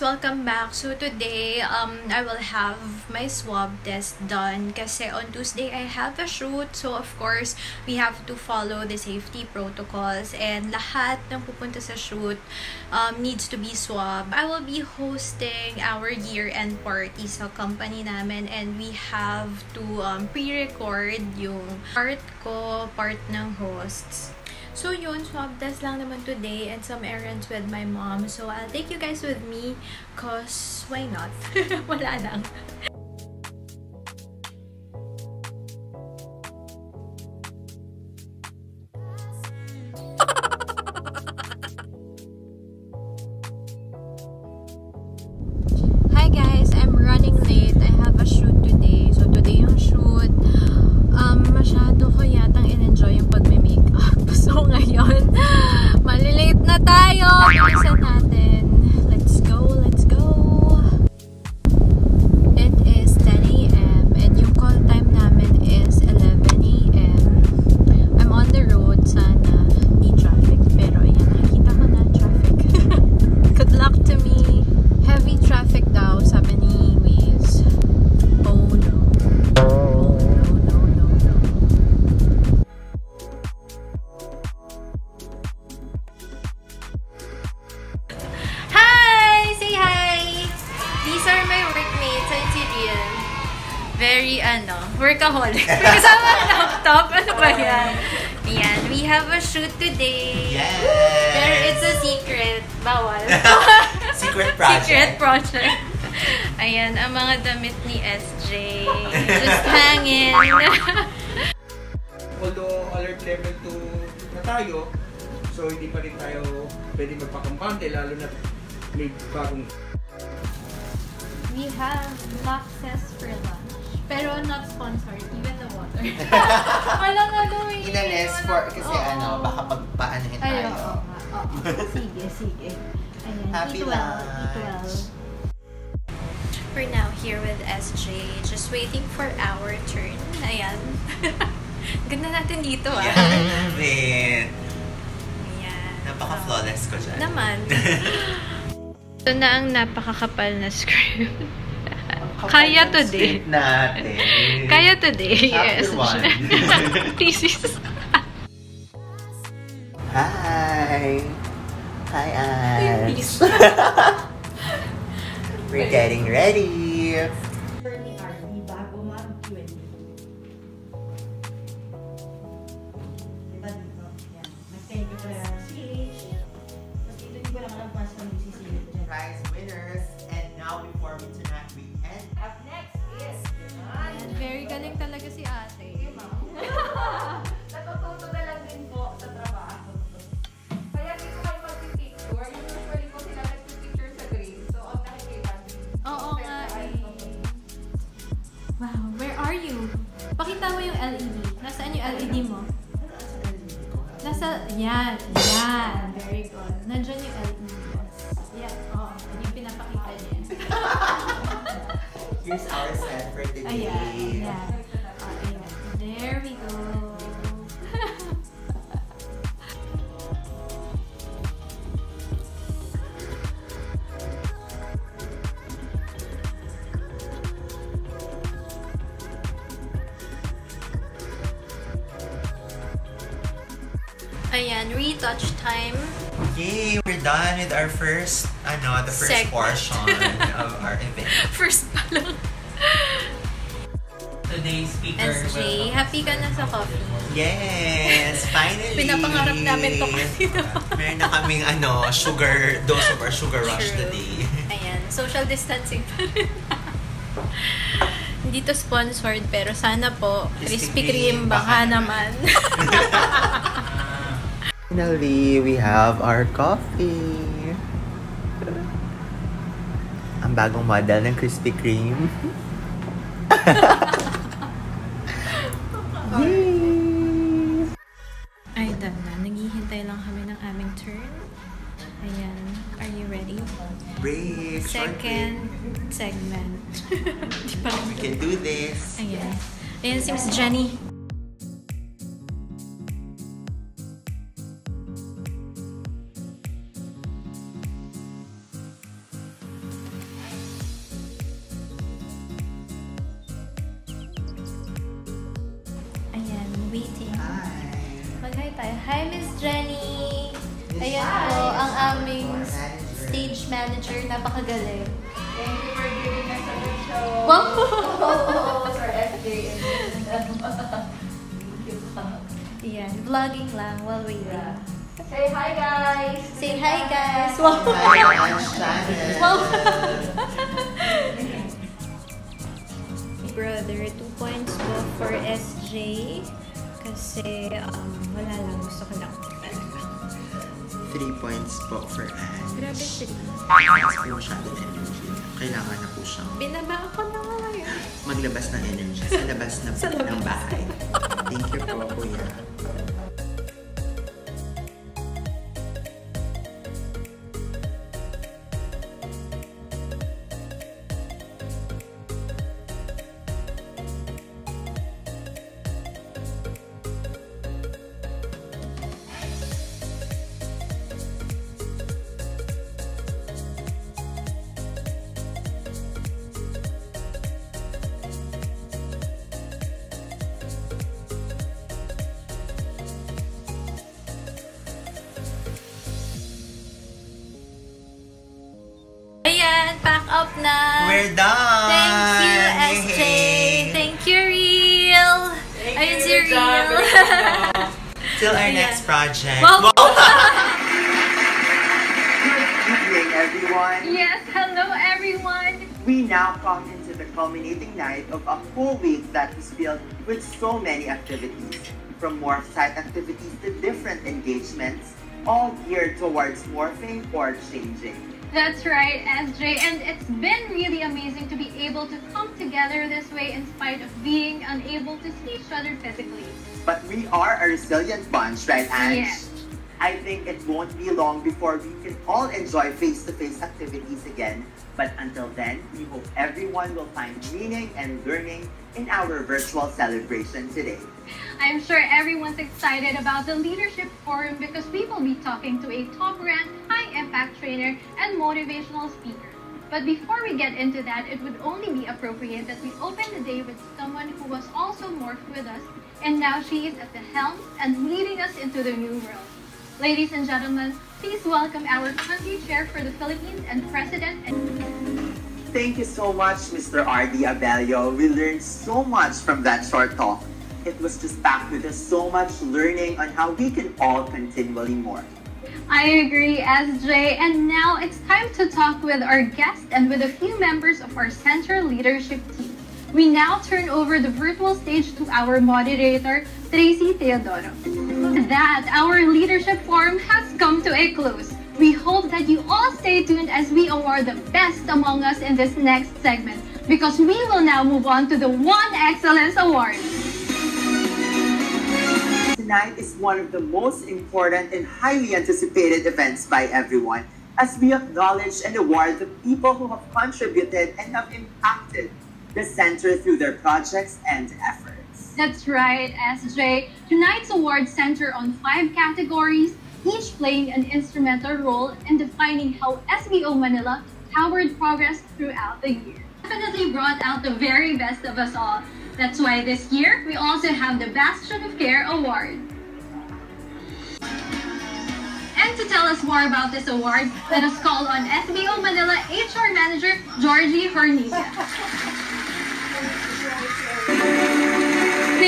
Welcome back. So today, um, I will have my swab test done kasi on Tuesday I have a shoot. So of course, we have to follow the safety protocols and lahat ng pupunta sa shoot um, needs to be swab. I will be hosting our year-end party sa company namin and we have to um, pre-record yung part ko, part ng hosts. So yun, swab test lang naman today and some errands with my mom. So I'll take you guys with me cause why not? Wala lang. Very, ano, workaholic. Kasama ang laptop. Ano ba yan? Yan. We have a shoot today. Yes! Pero it's a secret. Bawal. Secret project. Secret project. Ayan, ang mga damit ni SJ. Just hanging. although alert level 2 na tayo, so hindi pa rin tayo pwede magpakampante, lalo na may bagong We have boxes for lunch. Pero not sponsored, even the water. Wala nga gawin. Inanes for, kasi ano, baka pagpaanohin Ay, tayo. oo nga. oo. Sige, sige. Ayan, Happy eat well, eat well. We're now here with SJ, just waiting for our turn. Ayan. Ganda natin dito ah. Yeah, wait. Ayan. Napaka-flawless ko dyan. Naman. Ito na ang napakakapal na script. Kaya today. natin. Kaya today, yes. one. Thesis. Hi! Hi. Thesis. We're getting ready. LED. Nasaan yung LED mo? Nasa, yan, yan. Very good. Nandyan yung retouch time. Yay! We're done with our first, ano, the first Segment. portion of our event. First pa lang. Today's speaker SJ, happy ka na sa coffee? Yes! Finally! Pinapangarap namin to kanina. Meron na kaming ano, sugar, dose of our sugar rush True. today. Ayan, social distancing pa rin. Hindi to sponsored, pero sana po, Krispy Kreme, baka naman. Finally, we have our coffee. Ang bagong model ng Krispy Kreme. Yay! Ay, done na. Naghihintay lang kami ng aming turn. Ayan, are you ready? Break! Second segment. Di pa. We can do this. Ayan. Ayan si Miss Jenny. Tayo. Hi, Miss Jenny! Ayan po, ang aming stage manager. Napakagaling. Thank you for giving us a good show. Wow! for FJ and Ayan, vlogging lang while waiting. Say hi, guys! Say hi, guys! Wow! Hi. Wow! Brother, two points po for SJ. Kasi, um, wala lang. Gusto ko lang. Talaga. Three points po for Anne. Grabe, three. Mas po masyadong energy. Kailangan na po siyang Binaba ko na nga ngayon. maglabas ng energy sa labas na Sa labas. ng bahay. Thank you po, Kuya. Na. We're done! Thank you, SJ. Yay! Thank you, Real. Ayun si Real. Till our Ayan. next project. Wow. Good evening, everyone. Yes, hello, everyone! We now come into the culminating night of a full week that is filled with so many activities, from more site activities to different engagements, all geared towards morphing or changing. That's right, SJ, and it's been really amazing to be able to come together this way in spite of being unable to see each other physically. But we are a resilient bunch, right, Ange? Yes. I think it won't be long before we can all enjoy face-to-face activities again. But until then, we hope everyone will find meaning and learning in our virtual celebration today. I'm sure everyone's excited about the Leadership Forum because we will be talking to a top-ranked, high-impact trainer and motivational speaker. But before we get into that, it would only be appropriate that we open the day with someone who was also morphed with us, and now she is at the helm and leading us into the new world. Ladies and gentlemen, please welcome our country chair for the Philippines and president and Thank you so much, Mr. R.D. Abelio. We learned so much from that short talk. It was just packed with so much learning on how we can all continually more. I agree, SJ. And now it's time to talk with our guest and with a few members of our central leadership team. We now turn over the virtual stage to our moderator, Tracy Teodoro. That, our leadership forum has come to a close. We hope that you all stay tuned as we award the best among us in this next segment because we will now move on to the One Excellence Award. Tonight is one of the most important and highly anticipated events by everyone as we acknowledge and award the people who have contributed and have impacted the center through their projects and efforts. That's right, SJ. Tonight's awards center on five categories, each playing an instrumental role in defining how SBO Manila powered progress throughout the year. Definitely brought out the very best of us all. That's why this year we also have the Bastion of Care Award. And to tell us more about this award, let us call on SBO Manila HR Manager Georgie Horniga.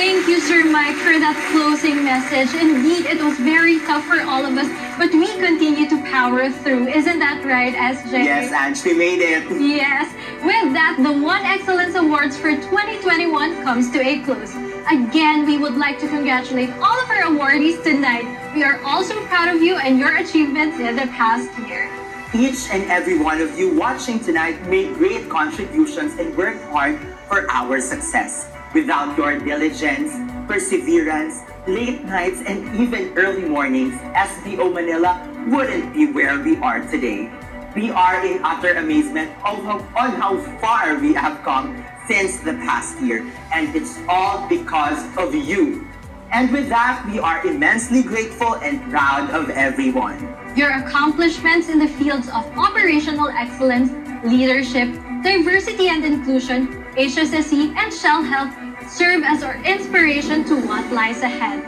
Thank you, Sir Mike, for that closing message. Indeed, it was very tough for all of us, but we continue to power through. Isn't that right, SJ? Yes, Ange, we made it. Yes. With that, the One Excellence Awards for 2021 comes to a close. Again, we would like to congratulate all of our awardees tonight. We are also proud of you and your achievements in the past year. Each and every one of you watching tonight made great contributions and worked hard for our success. Without your diligence, perseverance, late nights, and even early mornings, SBO Manila wouldn't be where we are today. We are in utter amazement of how, on how far we have come since the past year, and it's all because of you. And with that, we are immensely grateful and proud of everyone. Your accomplishments in the fields of operational excellence, leadership, diversity and inclusion, HSSE, and Shell Health serve as our inspiration to what lies ahead.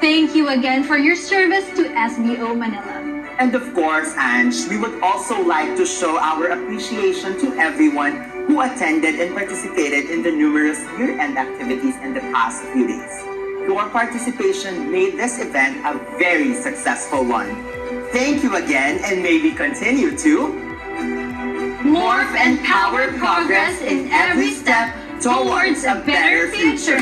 Thank you again for your service to SBO Manila. And of course, Ange, we would also like to show our appreciation to everyone who attended and participated in the numerous year-end activities in the past few days. Your participation made this event a very successful one. Thank you again, and may we continue to Morph and power progress in every step towards a better future.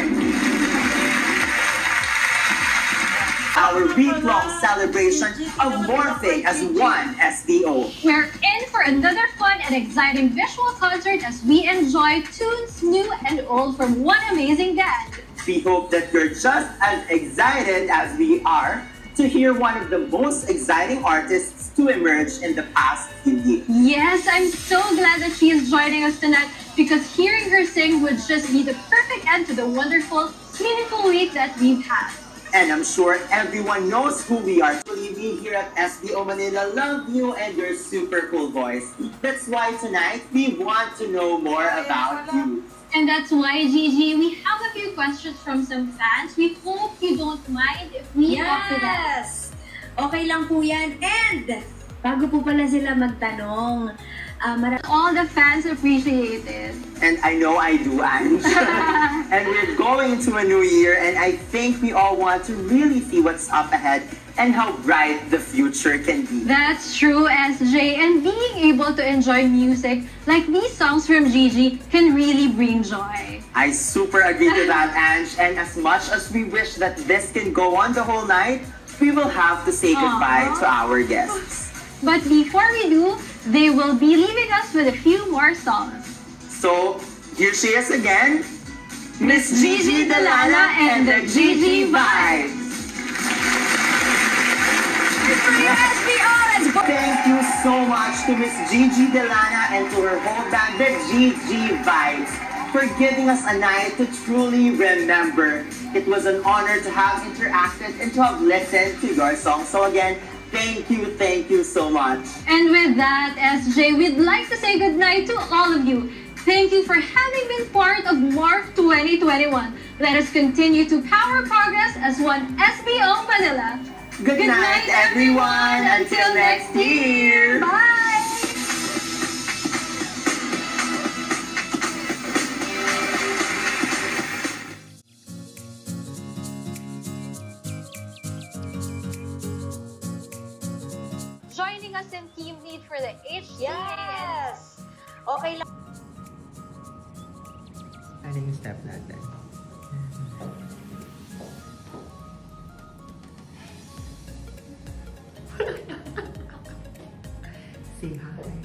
our week-long celebration of morphing as one SBO. We're in for another fun and exciting visual concert as we enjoy tunes new and old from one amazing band. We hope that you're just as excited as we are to hear one of the most exciting artists to emerge in the past few years. Yes, I'm so glad that she is joining us tonight because hearing her sing would just be the perfect end to the wonderful, meaningful week that we've had. And I'm sure everyone knows who we are. We here at SBO Manila love you and your super cool voice. That's why tonight we want to know more about you. And that's why, Gigi, we have a few questions from some fans. We hope you don't mind if we talk to them. Yes! Okay lang po yan. And, bago po pala sila magtanong, Ah, mara- All the fans appreciate it. And I know I do, Ange. and we're going into a new year, and I think we all want to really see what's up ahead and how bright the future can be. That's true, SJ. And being able to enjoy music like these songs from Gigi can really bring joy. I super agree to that, Ange. And as much as we wish that this can go on the whole night, we will have to say goodbye Aw. to our guests. But before we do, they will be leaving us with a few more songs. So, here she is again, Miss Gigi De Lana and the Gigi Vibes. Thank you so much to Miss Gigi De Lana and to her whole band, the Gigi Vibes, for giving us a night to truly remember. It was an honor to have interacted and to have listened to your song. So again, thank you, thank you so much. And with that, SJ, we'd like to say goodnight to all of you. Thank you for having been part of Morph 2021. Let us continue to power progress as one SBO Manila. Good, night, everyone. Until next year. Bye! okay lang. Ano yung step natin? Say hi.